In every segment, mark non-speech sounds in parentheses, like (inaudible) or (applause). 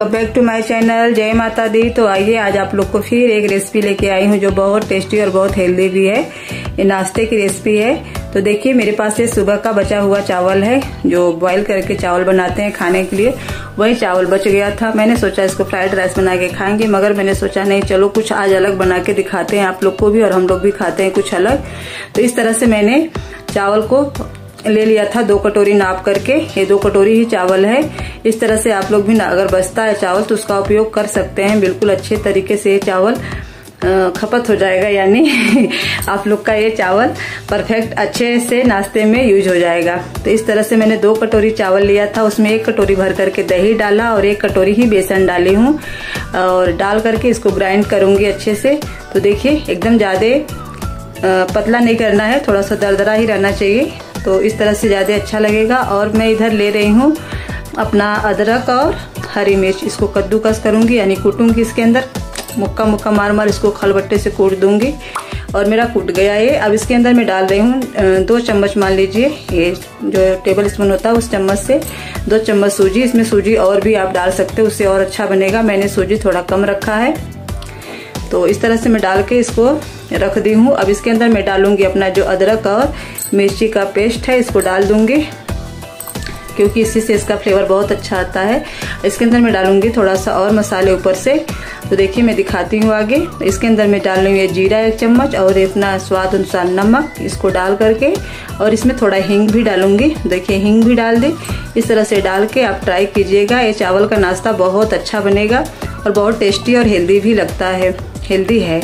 Welcome back to my channel जय माता दी। तो आइए, आज आप लोग को फिर एक रेसिपी लेके आई हूँ जो बहुत टेस्टी और बहुत हेल्दी भी है। ये नाश्ते की रेसिपी है। तो देखिए, मेरे पास ये सुबह का बचा हुआ चावल है, जो बॉईल करके चावल बनाते हैं खाने के लिए। वही चावल बच गया था। मैंने सोचा इसको फ्राइड राइस बना के खाएँगे, मगर मैंने सोचा, नहीं, चलो, कुछ आज अलग बना के दिखाते हैं आप लोग को भी और हम लोग भी खाते हैं कुछ अलग। तो इस तरह से मैंने चावल को ले लिया था, दो कटोरी नाप करके। ये दो कटोरी ही चावल है। इस तरह से आप लोग भी अगर बचता है चावल तो उसका उपयोग कर सकते हैं। बिल्कुल अच्छे तरीके से ये चावल खपत हो जाएगा, यानी (laughs) आप लोग का ये चावल परफेक्ट अच्छे से नाश्ते में यूज़ हो जाएगा। तो इस तरह से मैंने दो कटोरी चावल लिया था। उसमें एक कटोरी भर करके दही डाला और एक कटोरी ही बेसन डाली हूँ। और डाल करके इसको ग्राइंड करूँगी अच्छे से। तो देखिए, एकदम ज़्यादा पतला नहीं करना है, थोड़ा सा दरदरा ही रहना चाहिए। तो इस तरह से ज़्यादा अच्छा लगेगा और मैं इधर ले रही हूँ अपना अदरक और हरी मिर्च। इसको कद्दूकस करूँगी, यानी कूटूँगी इसके अंदर। मुक्का मुक्का मार मार इसको खलबट्टे से कूट दूँगी। और मेरा कूट गया ये। अब इसके अंदर मैं डाल रही हूँ दो चम्मच मान लीजिए, ये जो टेबल स्पून होता है उस चम्मच से दो चम्मच सूजी। इसमें सूजी और भी आप डाल सकते हो, उससे और अच्छा बनेगा। मैंने सूजी थोड़ा कम रखा है। तो इस तरह से मैं डाल के इसको रख दी हूँ। अब इसके अंदर मैं डालूँगी अपना जो अदरक और मिर्ची का पेस्ट है, इसको डाल दूँगी, क्योंकि इसी से इसका फ्लेवर बहुत अच्छा आता है। इसके अंदर मैं डालूँगी थोड़ा सा और मसाले ऊपर से। तो देखिए, मैं दिखाती हूँ आगे। इसके अंदर मैं डाल लूँगी जीरा एक चम्मच और इतना स्वाद अनुसार नमक, इसको डाल करके। और इसमें थोड़ा हींग भी डालूँगी। देखिए, हींग भी डाल दी। इस तरह से डाल के आप ट्राई कीजिएगा। ये चावल का नाश्ता बहुत अच्छा बनेगा और बहुत टेस्टी और हेल्दी भी लगता है। हेल्दी है।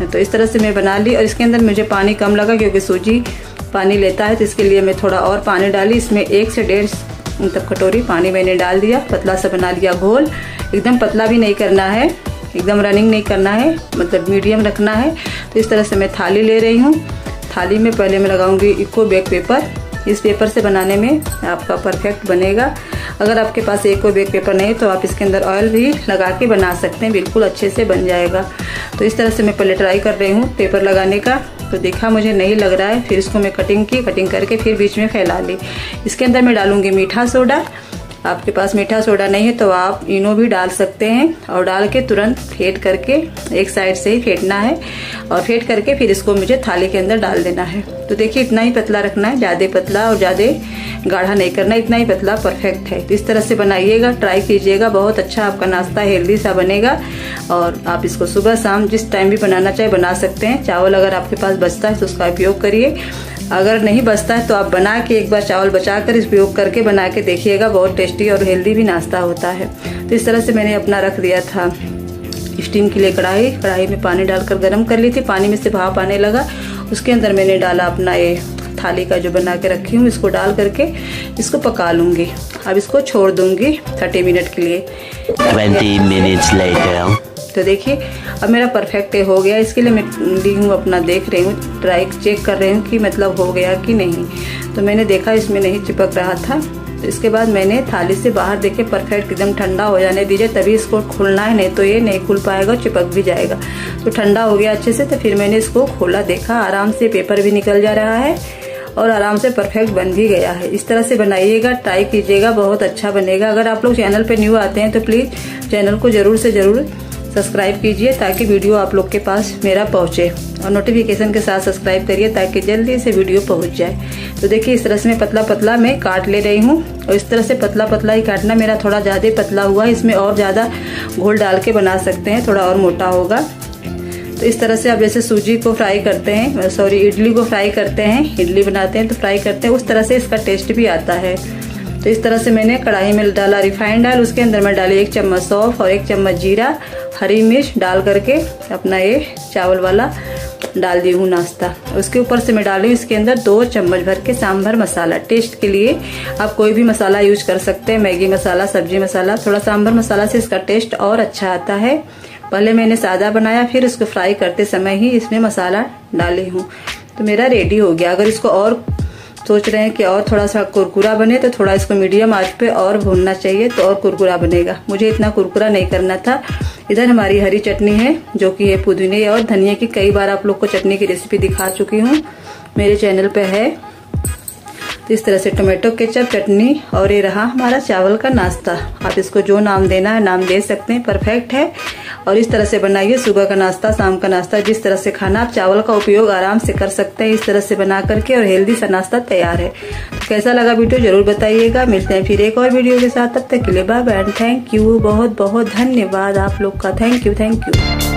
तो इस तरह से मैं बना ली और इसके अंदर मुझे पानी कम लगा क्योंकि सूजी पानी लेता है तो इसके लिए मैं थोड़ा और पानी डाली। इसमें एक से डेढ़ मतलब कटोरी पानी मैंने डाल दिया, पतला सा बना लिया घोल। एकदम पतला भी नहीं करना है, एकदम रनिंग नहीं करना है मतलब मीडियम रखना है। तो इस तरह से मैं थाली ले रही हूँ। थाली में पहले मैं लगाऊँगी इको बेक पेपर इस पेपर से बनाने में आपका परफेक्ट बनेगा। अगर आपके पास एक कोई बेक पेपर नहीं तो आप इसके अंदर ऑयल भी लगा के बना सकते हैं, बिल्कुल अच्छे से बन जाएगा। तो इस तरह से मैं पहले ट्राई कर रही हूँ पेपर लगाने का। तो देखा मुझे नहीं लग रहा है, फिर इसको मैं कटिंग की कटिंग करके फिर बीच में फैला ली। इसके अंदर मैं डालूँगी मीठा सोडा आपके पास मीठा सोडा नहीं है तो आप इनो भी डाल सकते हैं और डाल के तुरंत फेंट करके एक साइड से ही फेंटना है और फेंट करके फिर इसको मुझे थाली के अंदर डाल देना है। तो देखिए, इतना ही पतला रखना है, ज़्यादा पतला और ज़्यादा गाढ़ा नहीं करना, इतना ही पतला परफेक्ट है। तो इस तरह से बनाइएगा ट्राई कीजिएगा, बहुत अच्छा आपका नाश्ता हेल्दी सा बनेगा और आप इसको सुबह शाम जिस टाइम भी बनाना चाहे बना सकते हैं। चावल अगर आपके पास बचता है तो उसका उपयोग करिए। अगर नहीं बचता है तो आप बना के एक बार चावल बचा कर उपयोग करके बना के देखिएगा, बहुत टेस्टी और हेल्दी भी नाश्ता होता है। तो इस तरह से मैंने अपना रख दिया था। स्टीम के लिए कढ़ाई कढ़ाई में पानी डालकर गर्म कर ली थी। पानी में से भाप आने लगा। उसके अंदर मैंने डाला अपना ये थाली का जो बना के रखी हूँ इसको डाल करके इसको पका लूँगी। अब इसको छोड़ दूँगी थर्टी मिनट के लिए। 20 minutes later. तो देखिए अब मेरा परफेक्ट हो गया। इसके लिए मैं ली हूँ अपना देख रही हूँ ट्राई चेक कर रही हूँ कि मतलब हो गया कि नहीं। तो मैंने देखा इसमें नहीं चिपक रहा था। तो इसके बाद मैंने थाली से बाहर देखे परफेक्ट, एकदम ठंडा हो जाने दीजिए, तभी इसको खुलना है, नहीं तो ये नहीं खुल पाएगा चिपक भी जाएगा। तो ठंडा हो गया अच्छे से तो फिर मैंने इसको खोला, देखा, आराम से पेपर भी निकल जा रहा है और आराम से परफेक्ट बन भी गया है। इस तरह से बनाइएगा, ट्राई कीजिएगा, बहुत अच्छा बनेगा। अगर आप लोग चैनल पर न्यू आते हैं तो प्लीज़ चैनल को ज़रूर से ज़रूर सब्सक्राइब कीजिए, ताकि वीडियो आप लोग के पास मेरा पहुँचे। और नोटिफिकेशन के साथ सब्सक्राइब करिए ताकि जल्दी से वीडियो पहुँच जाए। तो देखिए, इस तरह से मैं पतला पतला मैं काट ले रही हूँ और इस तरह से पतला पतला ही काटना मेरा थोड़ा ज़्यादा पतला हुआ है। इसमें और ज़्यादा घोल डाल के बना सकते हैं, थोड़ा और मोटा होगा। तो इस तरह से आप जैसे सूजी को फ्राई करते हैं सॉरी इडली को फ्राई करते हैं, इडली बनाते हैं तो फ्राई करते हैं, उस तरह से इसका टेस्ट भी आता है। तो इस तरह से मैंने कढ़ाई में डाला रिफाइंड डाल उसके अंदर मैं डाली एक चम्मच सौफ और एक चम्मच जीरा, हरी मिर्च डाल करके अपना ये चावल वाला डाल दी हूँ नाश्ता। उसके ऊपर से मैं डाली इसके अंदर दो चम्मच भर के सांभर मसाला। टेस्ट के लिए आप कोई भी मसाला यूज़ कर सकते हैं। मैगी मसाला, सब्ज़ी मसाला, थोड़ा सांभर मसाला से इसका टेस्ट और अच्छा आता है। पहले मैंने सादा बनाया, फिर इसको फ्राई करते समय ही इसमें मसाला डाली हूँ। तो मेरा रेडी हो गया। अगर इसको और सोच रहे हैं कि और थोड़ा सा कुरकुरा बने तो थोड़ा इसको मीडियम आँच पे और भूनना चाहिए तो और कुरकुरा बनेगा। मुझे इतना कुरकुरा नहीं करना था। इधर हमारी हरी चटनी है, जो कि है पुदीने और धनिया की कई बार आप लोग को चटनी की रेसिपी दिखा चुकी हूँ। मेरे चैनल पे है। इस तरह से टोमेटो केचप चटनी और ये रहा हमारा चावल का नाश्ता। आप इसको जो नाम देना है, नाम दे सकते हैं। परफेक्ट है। और इस तरह से बनाइए। सुबह का नाश्ता, शाम का नाश्ता, जिस तरह से खाना आप चावल का उपयोग आराम से कर सकते हैं, इस तरह से बना करके और हेल्दी सा नाश्ता तैयार है। तो कैसा लगा वीडियो ज़रूर बताइएगा। मिलते हैं फिर एक और वीडियो के साथ। तब तक के लिए बाय एंड थैंक यू बहुत बहुत धन्यवाद आप लोग का। Thank you thank you